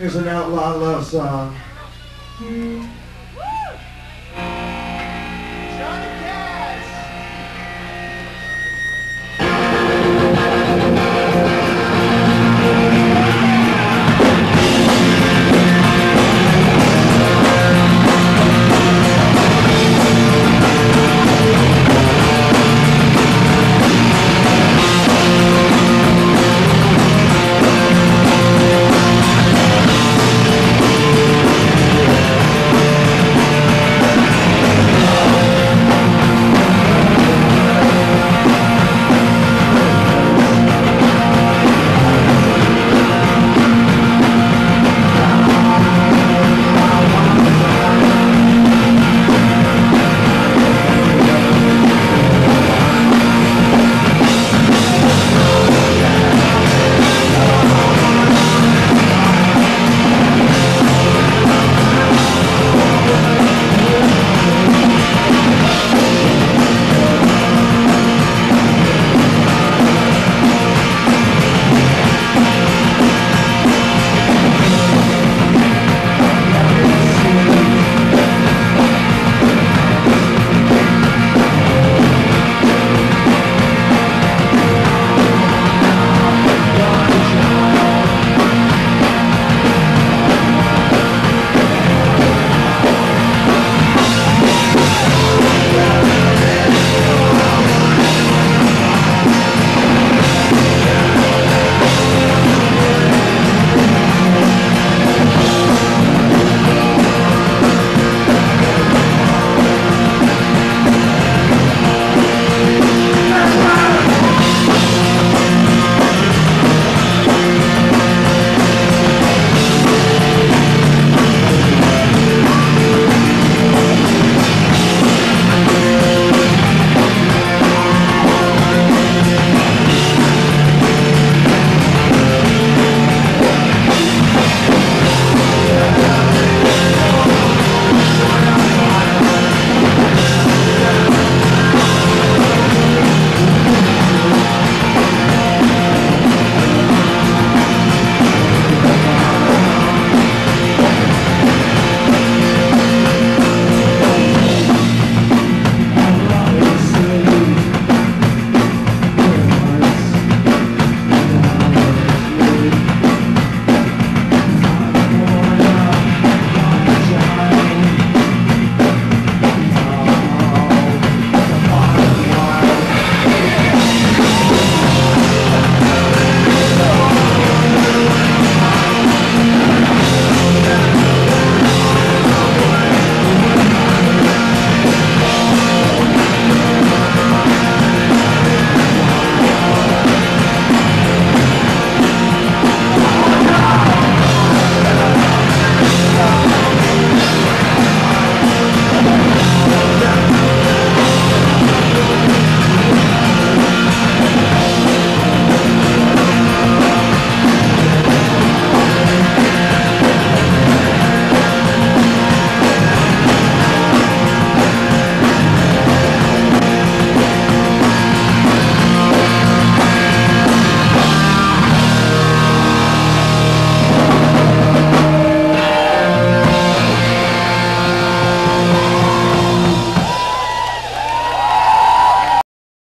is an outlaw love song.